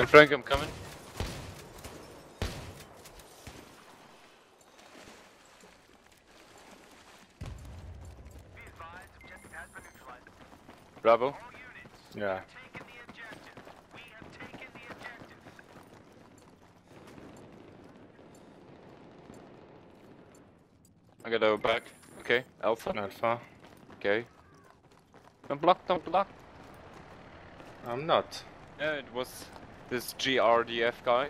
And Frank, I'm coming. Bravo. Yeah. I gotta go back. Okay, Alpha. Alpha. Okay. Don't block, don't block. I'm not. Yeah, it was this GRDF guy.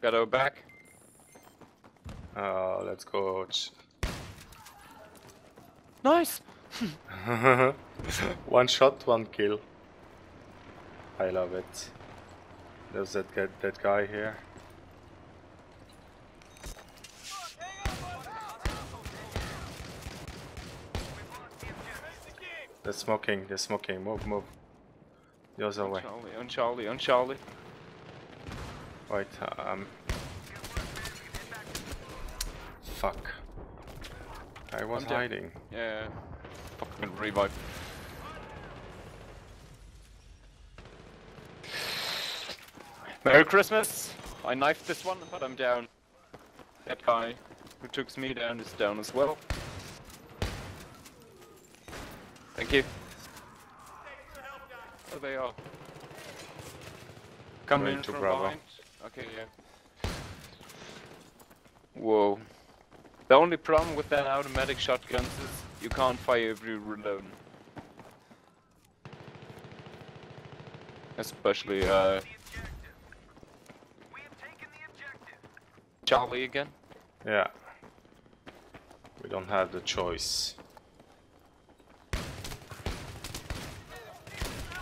Gotta go back. Oh, let's go. Nice! one shot, one kill. I love it. There's that guy, that guy here. They're smoking, they're smoking. Move, move. The other On way. Charlie, on Charlie, on Charlie. Wait, um. Fuck. I was hiding. Yeah. Fucking revive. Merry Christmas! I knifed this one, but I'm down. That guy who took me down is down as well. Thank you. Oh, they are. Come Going in from Bravo. behind. Okay, yeah. Whoa. The only problem with that automatic shotguns is you can't fire every reload. Especially, uh... Charlie again? Yeah. We don't have the choice.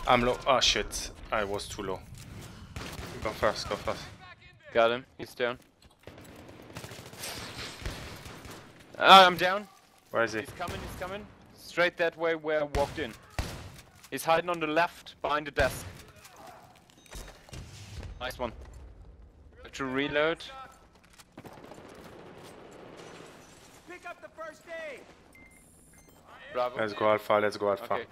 I'm low. Oh shit. I was too low. Go fast, go fast. Got him, he's down. Ah, I'm down. Where is he? He's coming, he's coming. Straight that way where I walked in. He's hiding on the left, behind the desk. Nice one. Have to reload. Pick up the first aid. Bravo. Let's go alpha, let's go alpha. Okay.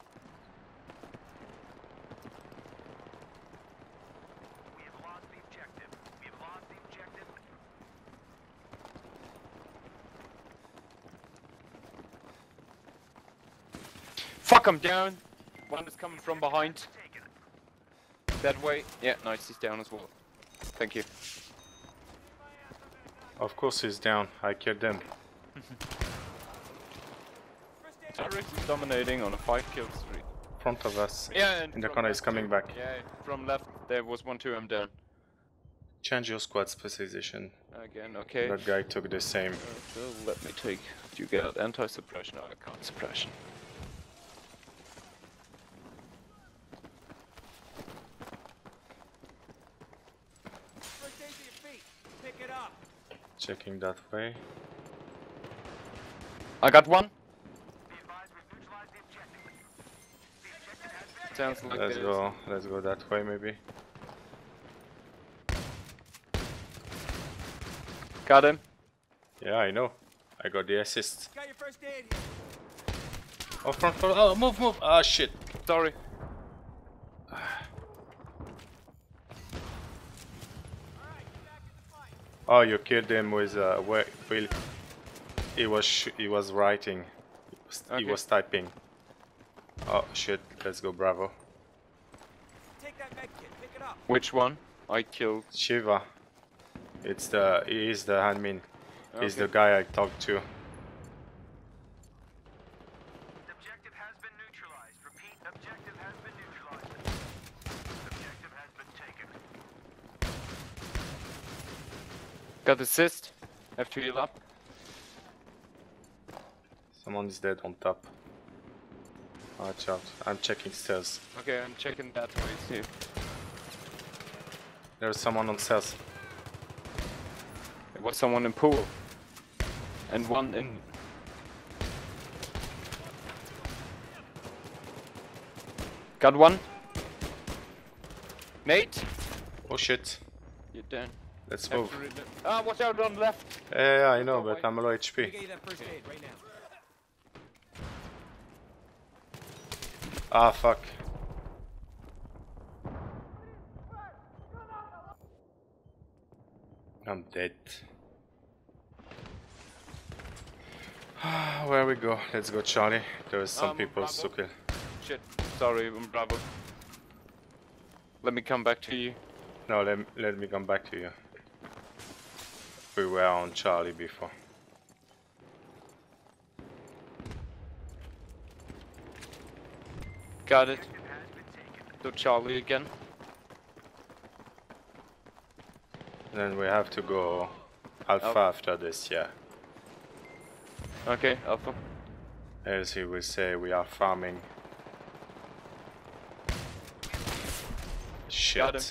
Fuck, I'm down. One is coming from behind. That way. Yeah, nice, he's down as well. Thank you. Of course he's down. I killed him. Turret is dominating on a 5 kill streak. Front of us. Yeah, and In the corner, he's coming back. Yeah, from left there was one two I'm down. Change your squad specialization. Again, okay. That guy took the same. Uh, so let me take. You get anti-suppression. No, I can't suppression. First aid to your feet. Pick it up. Checking that way. I got one. Sounds like Let's there's- go. Let's go that way maybe. Got him. Yeah, I know. I got the assist. Got your first aid here. Oh, front, front. Oh, move, move. Ah, shit. Sorry. Oh, you killed him with uh, where, Will. He was sh he was writing. He was, he was typing. Oh shit! Let's go, Bravo. Take that med kit. Pick it up. Which one? I killed. Shiva. It's the he is the admin. He's the guy I talked to. Got assist. Have to heal up. Someone is dead on top. Watch out! I'm checking stairs. Okay, I'm checking that way too. There's someone on stairs. There was someone in pool. And one in. Got one. Nate. Oh shit! You're down. Let's move. Ah, watch out on the left. Yeah, yeah, I know, but. I'm low HP. get you that first aid right now. Ah, fuck. I'm dead. Where we go? Let's go, Charlie. There's some Um, people to kill. Shit. Sorry, I'm Bravo. Let me come back to you. No, let, let me come back to you. We were on Charlie before. Got it. So Charlie again. Then we have to go Alpha after this, yeah. Okay, Alpha. As he will say, we are farming. Shit. Got him.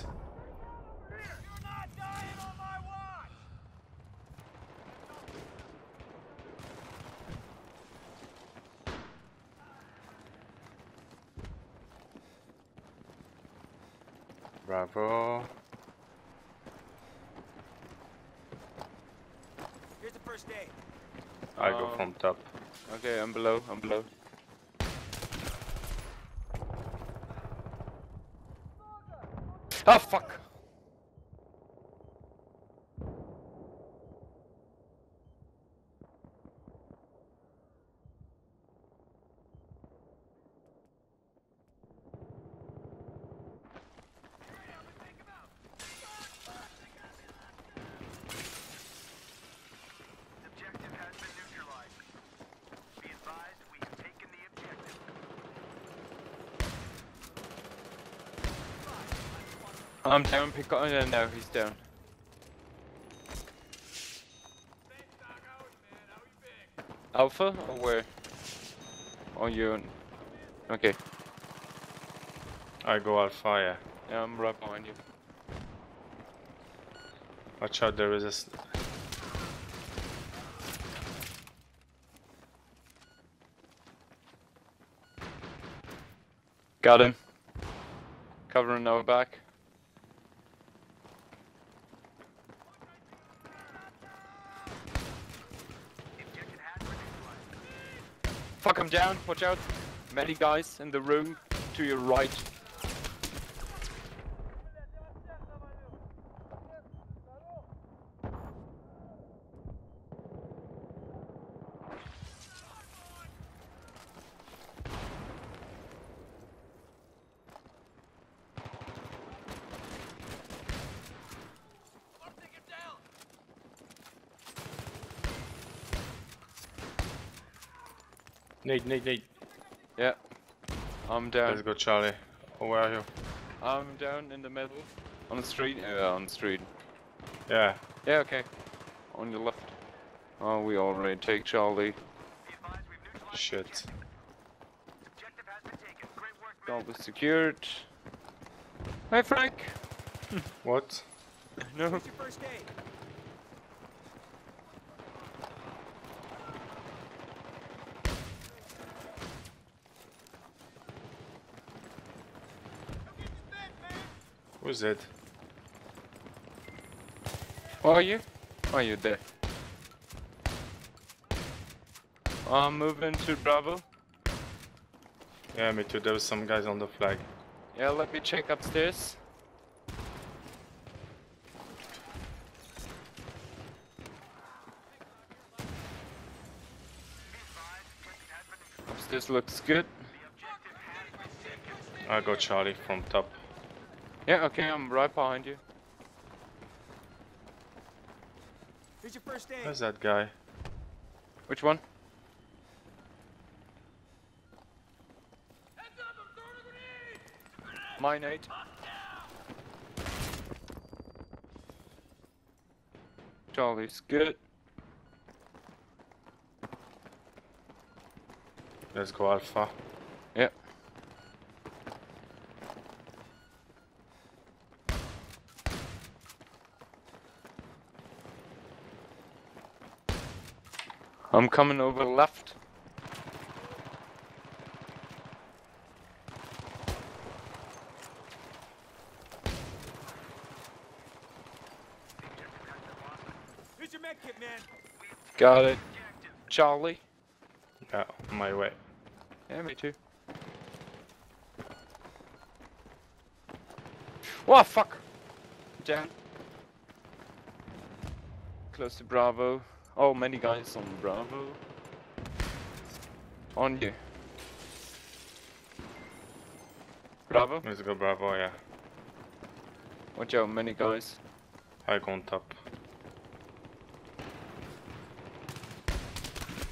You're not dying on my watch! Bravo. Here's the first aid. I go Uh, from top. Okay, I'm below, I'm below. Oh fuck! The objective has been neutralized. Be advised, we have taken the objective. I'm down, pick up. Oh, no, he's down. Alpha or where? Oh, you. Okay, I go Alpha, yeah. yeah, I'm right behind you. Watch out, there is a... Got him. Covering our back. The objective has been neutralized. Fuck, I'm down. Watch out. Many guys in the room to your right. Nate, Nate, Nate. Yeah. I'm down. Let's go, Charlie. Oh, where are you? I'm down in the middle. On the street? Yeah, on the street. Yeah. Yeah, okay. On your left. Oh, we already take Charlie. Be advised, Shit. the objective. Objective has been taken. Great work, men. Charlie secured. Hi, Frank. What? No. Here's your first aid. Who's it? Where are you? Oh, are you there? I'm moving to Bravo. Yeah, me too. There was some guys on the flag. Yeah, let me check upstairs. Upstairs looks good. I go Charlie from top. Yeah, okay, I'm right behind you. Here's your first aid. Where's that guy? Which one? Mine eight. Charlie's good. Let's go Alpha. I'm coming over left. Got it. Charlie. No, my way. Yeah, me too. Oh fuck! Down. Close to Bravo. Oh, many guys on Bravo. On you. Bravo. Let's go Bravo, yeah. Watch out, many guys. I go on top.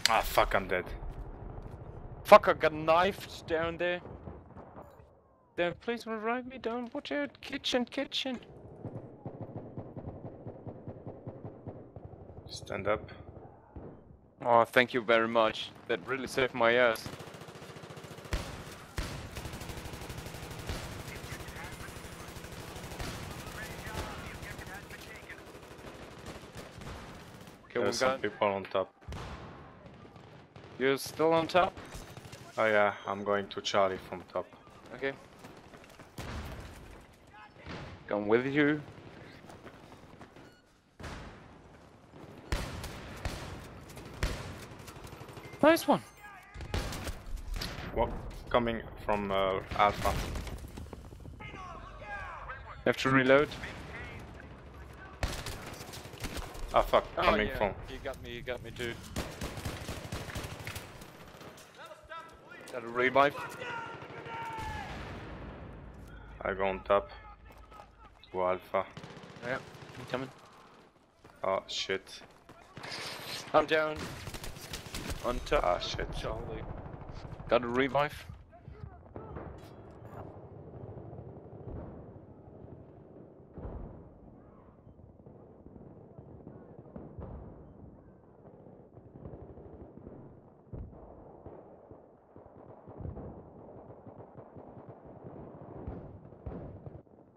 Ah, fuck, I'm dead. Fuck, I got knifed down there. Then please revive me down. Watch out, kitchen, kitchen. Stand up. Oh, thank you very much. That really saved my ass. Okay, we There's some got. people on top. You're still on top? Oh yeah, I'm going to Charlie from top. Okay. Come with you. Nice one. What? Coming from uh, Alpha. Have to reload. Ah fuck, Oh, coming yeah, from. You got me, you got me too. Got a revive. I go on top. To Alpha. Yeah, I'm coming. Oh shit. I'm down. On top. Ah shit. Charlie. Got a revive.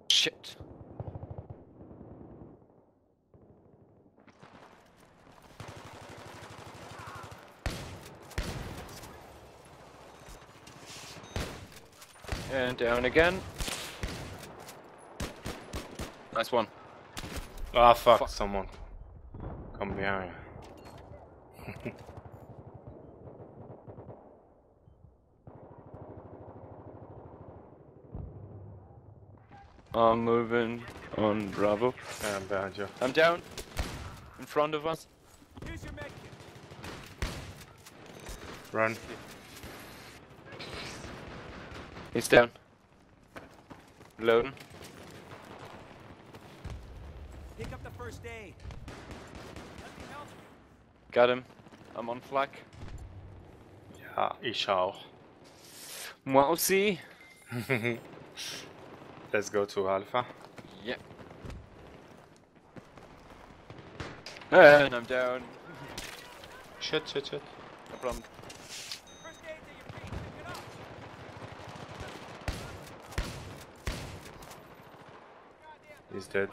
Shit. And down again. Nice one. Ah fuck, Fuck. someone. Come behind. I'm moving on Bravo. Yeah, behind you. I'm down. In front of us. Here's your med kit. Run. He's down. Loading. Pick up the first aid. Let me help you. Got him. I'm on flak. Ja, ich auch. Well, see. Let's go to Alpha. Yeah. And I'm down. Shit, shit, shit. No problem. First aid to your feet. Pick it up. He's dead.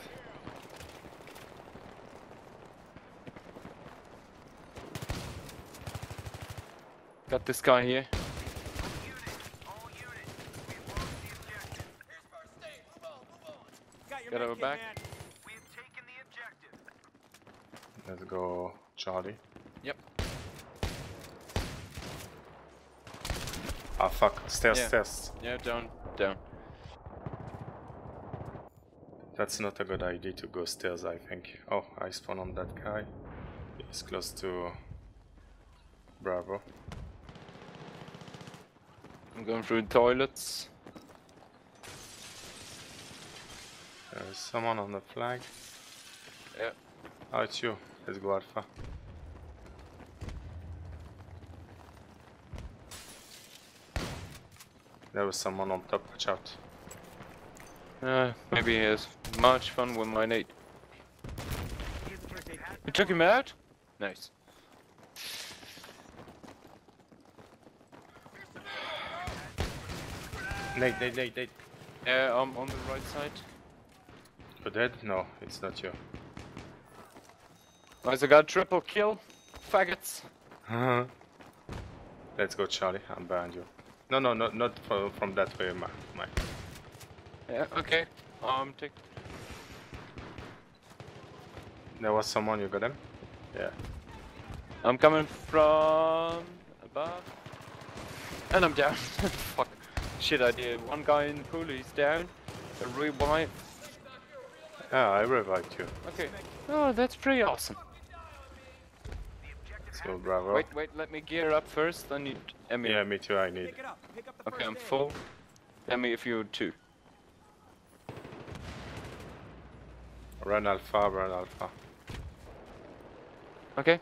Got this guy here. All units, we've the. Got your Get over back. We have taken the objective. Let's go Charlie. Yep. Ah fuck, stairs, Yeah. stairs. Yeah, down, down. That's not a good idea to go stairs, I think. Oh, I spawn on that guy. He's close to Bravo. I'm going through the toilets. There is someone on the flag. Yeah. Oh, it's you. Let's go Alpha. There was someone on top, watch out. Uh, maybe he has much fun with my nade. Here's the first aid kit. You took him out? Nice. Nate, Nate, Nate, Nate. Yeah, I'm on the right side. You're dead? No, it's not you. Nice, I got triple kill. Faggots. Let's go, Charlie. I'm behind you. No, no, no, not from, from that way, Mike. Mike. Yeah, okay. Um, take. There was someone, you got him? Yeah. I'm coming from above. And I'm down. Fuck. Shit idea. One guy in the pool, he's down. A revive. Yeah, I revived you. Okay. Oh, that's pretty awesome. So bravo. Wait, wait, let me gear up first. I need Emmy. Yeah, me too. I need. Pick it up. Pick up the Okay, first I'm aid. full. Emmy, if you two. Run alpha, run alpha. Okay.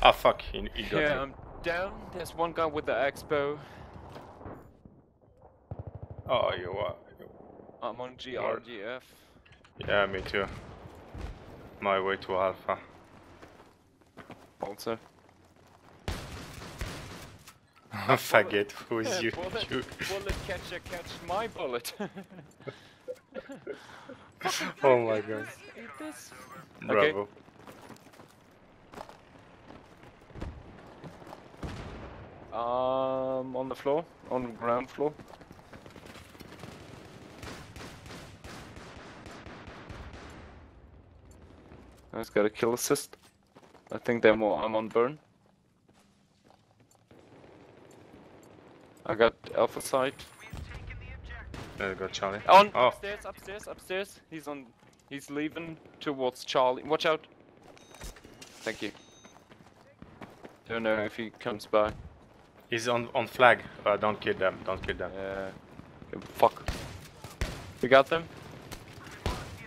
Ah fuck, he, he got Yeah, me. I'm down. There's one guy with the expo. Oh, you are. I'm on GRGF. Yeah, me too. My way to alpha. Also. Faggot, who is Yeah, you? bullet, you? bullet catcher catch my bullet. Oh my god. Bravo. Um, on the floor, on the ground floor. I just got a kill assist. I think they're more. I'm on burn. I got alpha side. We've taken the objective. There you go, Charlie. On Oh, upstairs, upstairs, upstairs. He's on. He's leaving towards Charlie. Watch out. Thank you. Don't know if he comes by. he's on on flag. Uh, don't kill them. Don't kill them. Yeah. Okay, fuck. We got them.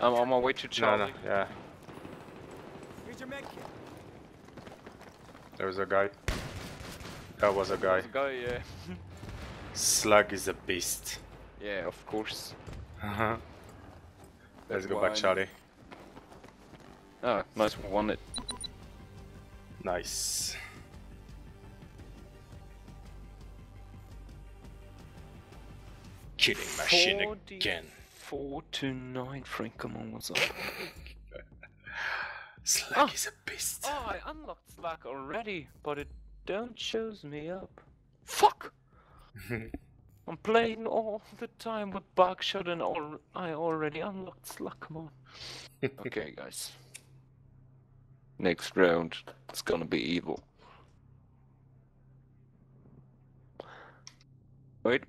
I'm on my way to No, Charlie. no, no. yeah. Here's your med kit. There's a guy. That was a guy. There's a guy, yeah. Slug is a beast. yeah, of course. Uh-huh. Let's go back, Charlie. Ah, nice one. It. Nice. Killing machine 40 again. Four to nine, Frank. Come on, what's up? Slug Ah. is a beast. oh, I unlocked Slack already, but it don't shows me up. Fuck! I'm playing all the time with buckshot and all. I already unlocked Slack. Okay, guys. Next round, it's gonna be evil. Wait,